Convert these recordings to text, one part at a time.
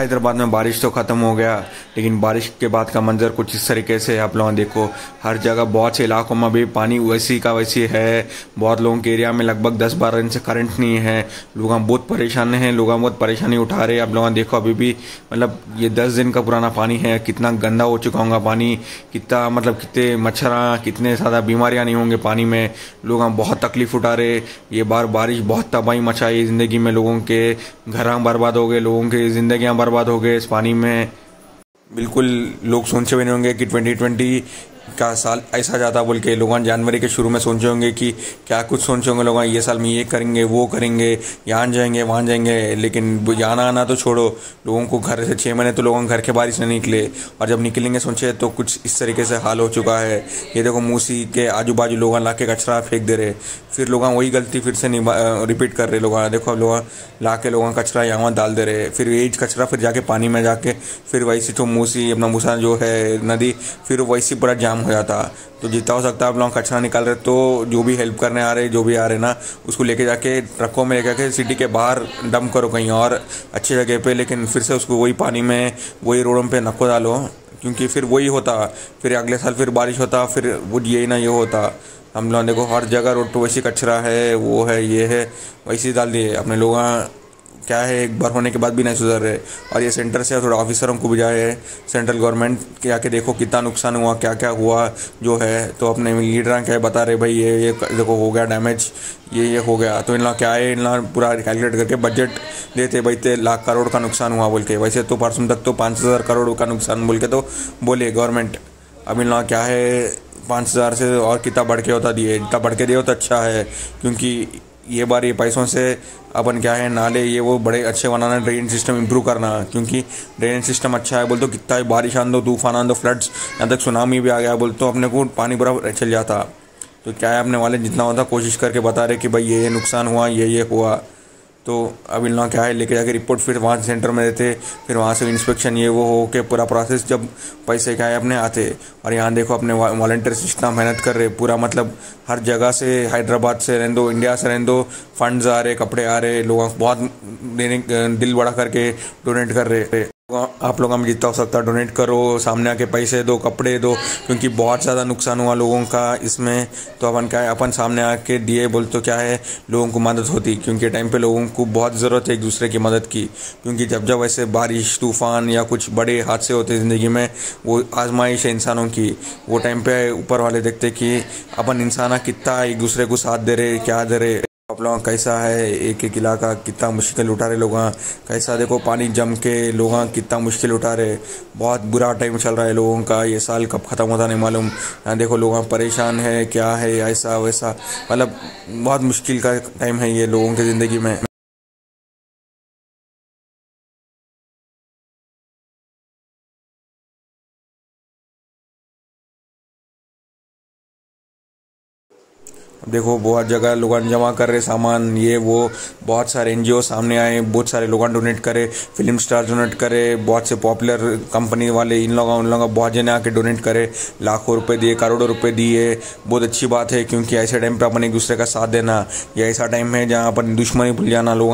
हैदराबाद में बारिश तो ख़त्म हो गया, लेकिन बारिश के बाद का मंजर कुछ इस तरीके से आप लोग देखो, हर जगह बहुत से इलाकों में भी पानी वैसी का वैसी है। बहुत लोगों के एरिया में लगभग दस बारह दिन से करंट नहीं है। लोग बहुत परेशान हैं, लोग बहुत परेशानी उठा रहे हैं। आप लोग देखो, अभी भी मतलब ये दस दिन का पुराना पानी है, कितना गंदा हो चुका होगा पानी, कितना मतलब कितने मच्छर, कितने ज़्यादा बीमारियाँ नहीं होंगे पानी में। लोग बहुत तकलीफ़ उठा रहे ये बार बारिश बहुत तबाही मचाई ज़िंदगी में लोगों के, घर बर्बाद हो गए, लोगों की ज़िंदगियाँ बर्बाद हो गए इस पानी में। बिल्कुल लोग सोचे भी नहीं होंगे कि 2020 का साल ऐसा जाता बोल के लोग जनवरी के शुरू में सोचे होंगे कि क्या कुछ सोचे होंगे, लोग ये साल में ये करेंगे, वो करेंगे, यहाँ जाएँगे, वहाँ जाएँगे, लेकिन जाना आना तो छोड़ो। लोगों को घर से छः महीने तो लोगों घर के बारिश नहीं निकले। और जब निकलेंगे, सोचे तो कुछ इस तरीके से हाल हो चुका है। ये देखो, मूसी के आजू बाजू लोग ला के कचरा फेंक दे रहे। फिर लोग वही गलती फिर से रिपीट कर रहे लोग देखो, अब लोग ला के लोग कचरा यहाँ वहाँ डाल दे रहे फिर यही कचरा फिर जाके पानी में जाके, फिर वैसी तो मूसी, अपना मूसा जो है नदी, फिर वैसी बड़ा जाम हो जाता। तो जितना हो सकता है आप लोग कचरा निकाल रहे तो जो भी हेल्प करने आ रहे जो भी आ रहे ना, उसको लेके जाके ट्रकों में लेके जाके सिटी के बाहर डंप करो कहीं और अच्छी जगह पे, लेकिन फिर से उसको वही पानी में, वही रोडों पे नको डालो, क्योंकि फिर वही होता। फिर अगले साल फिर बारिश होता, फिर वो यही ना ये होता। हम लोग देखो, हर जगह रोड पर वैसी कचरा है, वो है, ये है, वैसी डाल दिए। अपने लोग क्या है, एक बार होने के बाद भी नहीं सुधर रहे। और ये सेंटर से थोड़ा ऑफिसरों को भी जाए सेंट्रल गवर्नमेंट के आके देखो, कितना नुकसान हुआ क्या क्या हुआ, जो है तो अपने लीडर क्या बता रहे, भाई, ये ये देखो, हो गया डैमेज ये ये हो गया। तो इन लोग क्या है इन लोग पूरा कैलकुलेट करके बजट देते भाई, ते लाख करोड़ का नुकसान हुआ, बोल के। वैसे तो परसों तक तो पाँच हज़ार करोड़ का नुकसान बोल के तो बोले गवर्नमेंट। अब इन क्या है पाँच हज़ार से और कितना बढ़ के होता दिए जितना बढ़ के दिए तो अच्छा है, क्योंकि ये बार ये पैसों से अपन क्या है, नाले ये वो बड़े अच्छे बनाना, ड्रेन सिस्टम इम्प्रूव करना, क्योंकि ड्रेन सिस्टम अच्छा है बोल तो कितना बारिश आन दो, तूफ़ान आन दो फ्लड्स यहाँ तक सुनामी भी आ गया बोल तो अपने को पानी पूरा चल जाता। तो क्या है, अपने वाले जितना होता कोशिश करके बता रहे कि भाई ये ये नुकसान हुआ, ये ये हुआ। तो अब इन लोग क्या है, लेके जाके रिपोर्ट फिर वहाँ सेंटर में देते, फिर वहाँ से इंस्पेक्शन ये वो हो के पूरा प्रोसेस जब पैसे क्या है, अपने आते। और यहाँ देखो अपने वॉल्टियर्स इतना मेहनत कर रहे, पूरा मतलब हर जगह से, हैदराबाद से रहने दो, इंडिया से रहने दो फंड्स आ रहे, कपड़े आ रहे, लोग बहुत देने, दिल बड़ा करके डोनेट कर रहे। आप लोग हम जितना हो सकता डोनेट करो, सामने आके पैसे दो, कपड़े दो, क्योंकि बहुत ज़्यादा नुकसान हुआ लोगों का इसमें। तो अपन क्या है, अपन सामने आके दिए बोल तो क्या है, लोगों को मदद होती, क्योंकि टाइम पे लोगों को बहुत ज़रूरत है एक दूसरे की मदद की। क्योंकि जब जब ऐसे बारिश, तूफ़ान या कुछ बड़े हादसे होते ज़िंदगी में, वो आजमाइश है इंसानों की। वो टाइम पर ऊपर वाले देखते कि अपन इंसान कितना एक दूसरे को साथ दे रहे, क्या दे रहे। आप लोग कैसा है? एक एक इलाका कितना मुश्किल उठा रहे लोग कैसा देखो, पानी जम के लोग कितना मुश्किल उठा रहे। बहुत बुरा टाइम चल रहा है लोगों का। ये साल कब ख़त्म होता नहीं मालूम। यहाँ देखो लोग परेशान है, क्या है ऐसा वैसा मतलब बहुत मुश्किल का टाइम है ये लोगों की ज़िंदगी में। देखो, बहुत जगह लोग जमा कर रहे सामान, ये, वो, बहुत सारे एनजीओ सामने आए, बहुत सारे लोग डोनेट करे फ़िल्म स्टार डोनेट करे, बहुत से पॉपुलर कंपनी वाले, इन लोगों, उन लोगों, बहुत जने आके डोनेट करे, लाखों रुपए दिए, करोड़ों रुपए दिए। बहुत अच्छी बात है, क्योंकि ऐसे टाइम पर अपन एक दूसरे का साथ देना। ये ऐसा टाइम है जहाँ अपन दुश्मनी भूल जाना लोग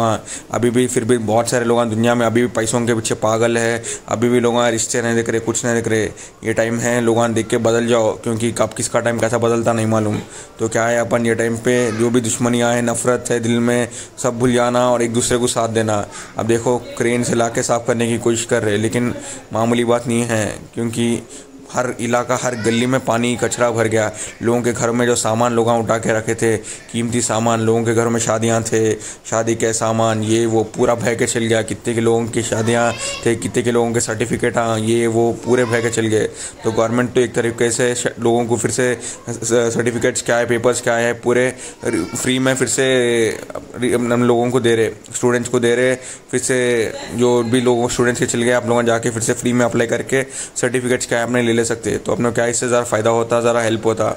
अभी भी फिर भी बहुत सारे लोग दुनिया में अभी भी पैसों के पीछे पागल है। अभी भी लोग रिश्ते नहीं देख रहे, कुछ नहीं देख रहे। ये टाइम है, लोग देख के बदल जाओ, क्योंकि कब किसका टाइम कैसा बदलता नहीं मालूम। तो क्या है, अपन ये टाइम पे जो भी दुश्मनियाँ हैं, नफ़रत है, दिल में सब भूल जाना और एक दूसरे को साथ देना। अब देखो क्रेन से ला साफ़ करने की कोशिश कर रहे लेकिन मामूली बात नहीं है, क्योंकि हर इलाका, हर गली में पानी कचरा भर गया। लोगों के घर में जो सामान लोग उठा के रखे थे, कीमती सामान, लोगों के घर में शादियाँ थे, शादी के सामान, ये वो पूरा बह के चल गया। कितने के लोगों की शादियाँ थे, कितने के लोगों के सर्टिफिकेट हाँ ये वो पूरे बह के चल गए। तो गवर्नमेंट तो एक तरीके से लोगों को फिर से सर्टिफिकेट्स क्या है पेपर्स क्या है, पूरे फ्री में फिर से हम लोगों को दे रहे स्टूडेंट्स को दे रहे। फिर से जो भी लोगों स्टूडेंट्स के चल गए, आप लोगों जाके फिर से फ्री में अप्लाई करके सर्टिफिकेट्स क्या है, अपने ले ले सकते तो अपने क्या इससे ज़रा फ़ायदा होता ज़रा हेल्प होता?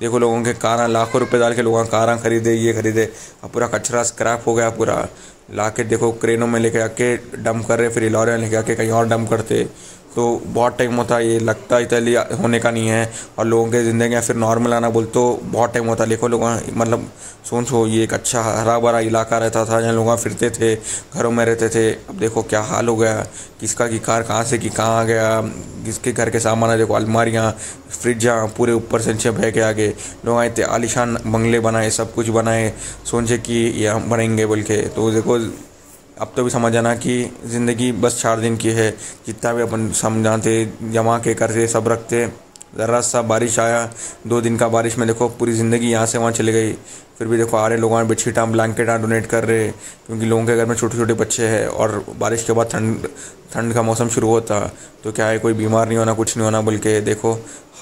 देखो लोगों के कारा लाखों रुपए डाल के लोग कारा खरीदे, ये खरीदे। अब पूरा कचरा स्क्रैप हो गया पूरा। ला के देखो क्रेनों में लेके आके डंप कर रहे फिर लॉरियाँ लेके आके कहीं और डंप करते। तो बहुत टाइम होता है, ये लगता इतनी होने का नहीं है और लोगों के ज़िंदगी या फिर नॉर्मल आना बोल तो बहुत टाइम होता है। देखो लोग मतलब सोचो, ये एक अच्छा हरा भरा इलाका रहता था जहाँ लोग फिरते थे, घरों में रहते थे। अब देखो क्या हाल हो गया, किसका की कार कहाँ से कि कहाँ आ गया, किसके घर के सामान है, देखो अलमारियाँ फ्रिजा पूरे ऊपर से नीचे बह के आगे। लोग आए थे आलिशान बंगले बनाए, सब कुछ बनाए, सोचे कि ये हम बनेंगे बोल के। तो देखो अब तो भी समझ आना कि ज़िंदगी बस चार दिन की है। जितना भी अपन समझाते, जमा के करते सब रखते, ज़रा सा बारिश आया, दो दिन का बारिश में देखो पूरी ज़िंदगी यहाँ से वहाँ चली गई। फिर भी देखो आ रहे लोगों बेडशीटा ब्लैंकेटा डोनेट कर रहे, क्योंकि लोगों के घर में छोटे छोटे बच्चे हैं और बारिश के बाद ठंड ठंड का मौसम शुरू होता तो क्या है, कोई बीमार नहीं होना, कुछ नहीं होना बोल के देखो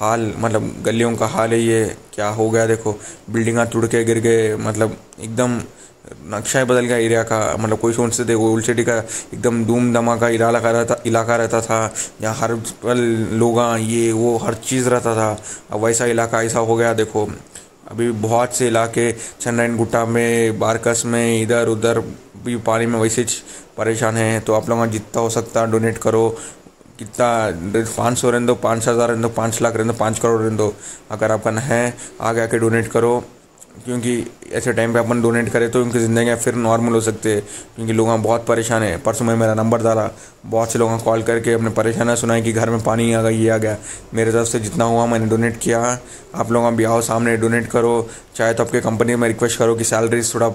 हाल मतलब गलियों का हाल है ये, क्या हो गया देखो, बिल्डिंगा टूट के गिर गए मतलब एकदम नक्शा ही बदल गया, एरिया का। मतलब कोई सोचते थे ओल्ड सिटी का एकदम धूम धमा का इलाका रहता इलाका रहता था, यहाँ हर पल लोग, ये, वो, हर चीज़ रहता था। अब वैसा इलाका, ऐसा हो गया, देखो। अभी बहुत से इलाके चन्नैन गुट्टा में, बारकस में, इधर उधर भी पानी में वैसे परेशान हैं। तो आप लोग जितना हो सकता डोनेट करो। कितना, पाँच सौ रहने दो, पाँच हज़ार रहने दो, पाँच लाख रहने दो, पाँच करोड़ रहने दो। अगर आपका है, आगे आके डोनेट करो। क्योंकि ऐसे टाइम पे अपन डोनेट करें तो उनकी ज़िंदगी फिर नॉर्मल हो सकते हैं। क्योंकि लोग बहुत परेशान हैं। परसों में मेरा नंबर डाला बहुत से लोगों कॉल करके अपने परेशानियाँ सुनाई कि घर में पानी आ गया, ये आ गया। मेरे तरफ़ से जितना हुआ मैंने डोनेट किया। आप लोग भी आओ सामने डोनेट करो। चाहे तो आपके कंपनी में रिक्वेस्ट करो कि सैलरीज थोड़ा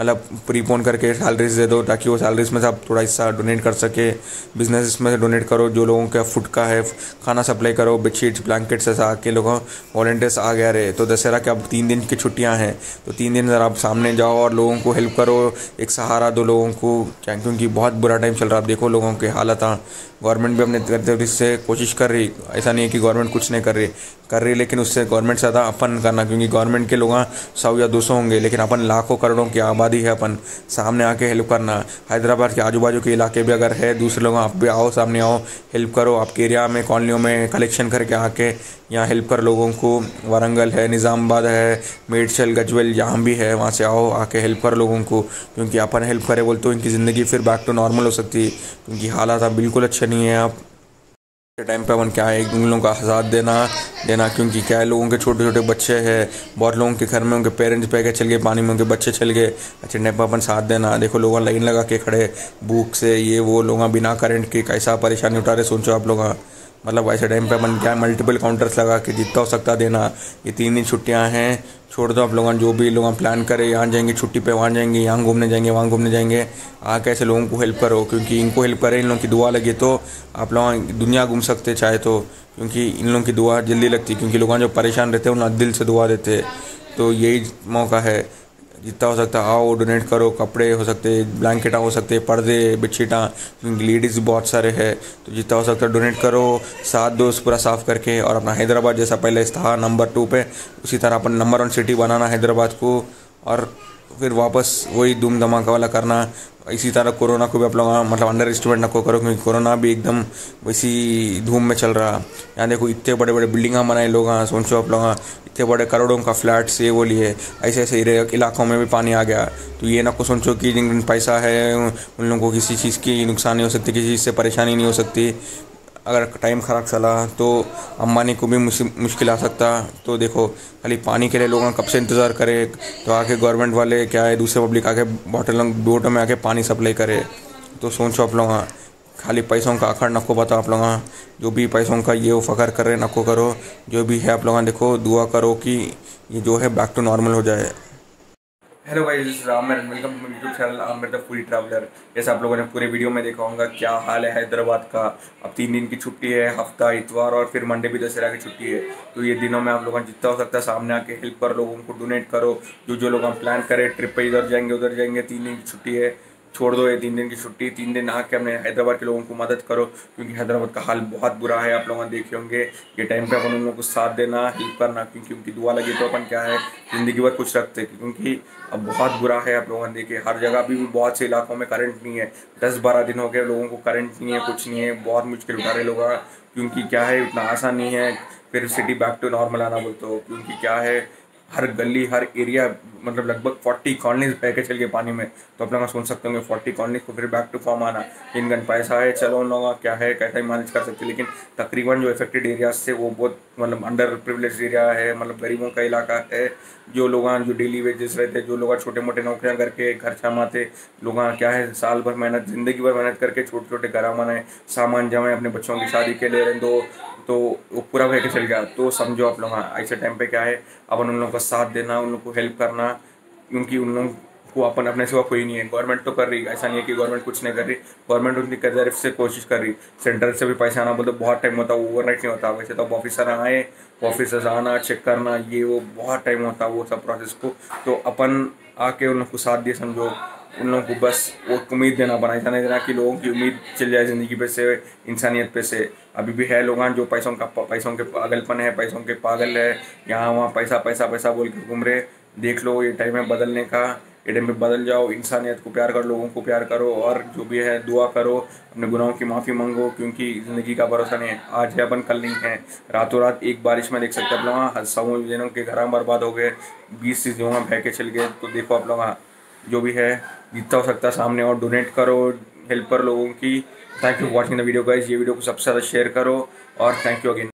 मतलब प्रीपोन करके सैलरीज दे दो ताकि वो सैलरीज में से आप थोड़ा हिस्सा डोनेट कर सके। बिज़नेस में से डोनेट करो, जो लोगों का फ़ूड का है, खाना सप्लाई करो बेडशीट्स ब्लैंकेट्स ऐसा आके लोगों वॉल्टियर्स आ गया रहे तो दशहरा के अब तीन दिन की छुट्टियाँ हैं। तो तीन दिन ज़रा आप सामने जाओ और लोगों को हेल्प करो, एक सहारा दो लोगों को क्या क्योंकि बहुत बुरा टाइम चल रहा है। आप देखो लोगों के हालत गवर्नमेंट भी अपने तरफ़ से कोशिश कर रही। ऐसा नहीं है कि गवर्नमेंट कुछ नहीं कर रही कर रही, लेकिन उससे गवर्नमेंट ज़्यादा अपन करना, क्योंकि गवर्नमेंट के लोग सौ या दो सौ होंगे, लेकिन अपन लाखों करोड़ों की आबादी है अपन, सामने आके हेल्प करना। हैदराबाद के आजू बाजू के इलाके भी अगर है, दूसरे लोग, आप भी आओ, सामने आओ हेल्प करो। आपके एरिया में, कॉलोनियों में कलेक्शन करके आके यहाँ हेल्प कर लोगों को। वारंगल है, निज़ामबाद है मेडशल गजवल, जहाँ भी है, वहाँ से आओ, आके हेल्प कर लोगों को। क्योंकि अपन हेल्प करें बोलते तो इनकी ज़िंदगी फिर बैक टू नॉर्मल हो सकती है। क्योंकि हालात आप बिल्कुल अच्छे नहीं है आप। टाइम पे अपन क्या है? उन लोगों का साथ देना देना क्योंकि क्या है? लोगों के छोटे छोटे बच्चे हैं। बहुत लोगों के घर में उनके पेरेंट्स पे के चल गए, पानी में उनके बच्चे चल गए। अच्छे टाइम पर अपन साथ देना। देखो, लोग लाइन लगा के खड़े भूख से ये, वो, लोग बिना करंट के, कैसा परेशानी उठा रहे सोचो आप लोग। मतलब ऐसे टाइम पे अपन क्या मल्टीपल काउंटर्स लगा के जितना हो सकता देना। ये तीन दिन छुट्टियाँ हैं, छोड़ दो आप लोग जो भी लोग प्लान करें, यहाँ जाएँगे, छुट्टी पे वहाँ जाएँगे, यहाँ घूमने जाएँगे, वहाँ घूमने जाएँगे। आ कैसे लोगों को हेल्प करो, क्योंकि इनको हेल्प करें, इन लोगों की दुआ लगे तो आप लोग दुनिया घूम सकते चाहे तो। क्योंकि इन लोगों की दुआ जल्दी लगती, क्योंकि लोग जो परेशान रहते हैं, उन्हें दिल से दुआ देते। तो यही मौका है। जितना हो सकता है, आओ डोनेट करो, कपड़े हो सकते ब्लैंकेटा हो सकते, पर्दे बेडशीटा लेडीज़ बहुत सारे है तो जितना हो सकता है डोनेट करो सात दोस्त पूरा साफ़ करके और अपना हैदराबाद जैसा पहले था नंबर टू पे, उसी तरह अपन नंबर वन सिटी बनाना हैदराबाद को और फिर वापस वही धूम धमाका वाला करना, इसी तरह कोरोना को भी आप लोग मतलब अंडर एस्टिमेट ना को करो, क्योंकि कोरोना भी एकदम वैसी धूम में चल रहा। यहाँ देखो इतने बड़े बड़े बिल्डिंगा बनाए लोग सोचो आप लोग, इतने बड़े करोड़ों का फ्लैट्स ये वो लिए ऐसे ऐसे इलाकों में भी पानी आ गया। तो ये ना को सोचो कि जिन पैसा है, उन लोगों को किसी चीज़ की नुकसान नहीं हो सकती, किसी चीज़ से परेशानी नहीं हो सकती। अगर टाइम ख़राब चला तो अम्बानी को भी मुश्किल आ सकता। तो देखो, खाली पानी के लिए लोग कब से इंतज़ार करे? तो आके गवर्नमेंट वाले क्या है? दूसरे पब्लिक आके बॉटल बोटों में आके पानी सप्लाई करे। तो सोचो आप लोग खाली पैसों का आखड़ नको बता आप लोग जो भी पैसों का ये वो फ़खर कर रहे नको करो। जो भी है आप लोग देखो, दुआ करो कि ये जो है बैक टू नॉर्मल हो जाए। हेलो भाई this Ram welcome to YouTube channel Aamir the foodie traveller जैसे आप लोगों ने पूरे वीडियो में देखा होगा क्या हाल है हैदराबाद का। अब तीन दिन की छुट्टी है, हफ़्ता, इतवार और फिर मंडे भी दशहरा की छुट्टी है। तो ये दिनों में आप लोगों ने जितना हो सकता है सामने आके हेल्प कर, लोगों को डोनेट करो। जो जो लोग हम प्लान करें ट्रिप पर इधर जाएँगे, उधर जाएँगे, तीन दिन की छुट्टी है। छोड़ दो, ये तीन दिन की छुट्टी, तीन दिन आके अपने हैदराबाद के लोगों को मदद करो, क्योंकि हैदराबाद का हाल बहुत बुरा है, आप लोग देखे होंगे। ये टाइम पे अपन उन लोगों को साथ देना हेल्प करना, क्योंकि उनकी दुआ लगी तो अपन क्या है, ज़िंदगी भर कुछ रखते, क्योंकि अब बहुत बुरा है आप लोगों ने देखे। हर जगह भी बहुत से इलाकों में करंट नहीं है। दस बारह दिन हो गए, लोगों को करंट नहीं है, कुछ नहीं है, बहुत मुश्किल उठा रहे लोग, क्योंकि क्या है, इतना आसान नहीं है, फिर सिटी बैक टू नॉर्मल आना बोलते हो, क्योंकि क्या है, हर गली, हर एरिया मतलब लगभग फोर्टी कॉलोनीज बह के चल गए पानी में। तो आप लोग सोच सकते होंगे फोर्टी कॉलोनीज को फिर बैक टू फॉर्म आना। इन गन पैसा है, चलो उन लोगों का क्या है, कैसा मैनेज कर सकते लेकिन तकरीबन जो इफेक्टेड एरियाज़ थे, वो बहुत मतलब अंडर प्रिवलेज एरिया है मतलब गरीबों का इलाका है। जो लोग जो डेली वेजेस रहते, जो लोग छोटे मोटे नौकरियाँ करके घर छमाते, लोग क्या है, साल भर मेहनत, ज़िंदगी भर मेहनत करके छोटे छोटे घर बनाए, सामान जमाए, अपने बच्चों की शादी के लिए रहे दो तो वो पूरा कह के चल गया। तो समझो आप लोग हाँ ऐसे टाइम पे क्या है अपन उन लोगों का साथ देना, उन लोग को हेल्प करना क्योंकि उन लोग को अपन अपने सिवा कोई नहीं है। गवर्नमेंट तो कर रही है। ऐसा नहीं है कि गवर्नमेंट कुछ नहीं कर रही। गवर्नमेंट उनकी तरफ़ से कोशिश कर रही। सेंटर से भी पैसा आना बोलते बहुत टाइम होता है। ओवरनाइट नहीं होता। वैसे तो अब ऑफिसर आए ऑफिसर्स आना चेक करना, ये वो बहुत टाइम होता वो सब प्रोसेस को। तो अपन आके उन लोग को साथ दिए समझो। उन लोगों को बस वो उम्मीद देना बना ऐसा नहीं देना कि लोगों की उम्मीद चल जाए ज़िंदगी पे से, इंसानियत पे से। अभी भी है लोग जो पैसों का, पैसों के पागलपन है, पैसों के पागल है। यहाँ वहाँ पैसा पैसा पैसा बोल के घूम रहे। देख लो, ये टाइम है बदलने का। ये टाइम पे बदल जाओ, इंसानियत को प्यार करो, लोगों को प्यार करो और जो भी है, दुआ करो, अपने गुनाहों की माफ़ी मांगो, क्योंकि ज़िंदगी का भरोसा नहीं है। आज है, अपन कल नहीं है। रातों रात एक बारिश में देख सकते आप लोग जनों के घर बर्बाद हो गए। बीस तीस जगह बह के चल गए। तो देखो आप लोग जो भी है जितना हो सकता है सामने और डोनेट करो हेल्प कर लोगों की। Thank you watching the video guys ये वीडियो को सबसे ज़्यादा शेयर करो और थैंक यू अगेन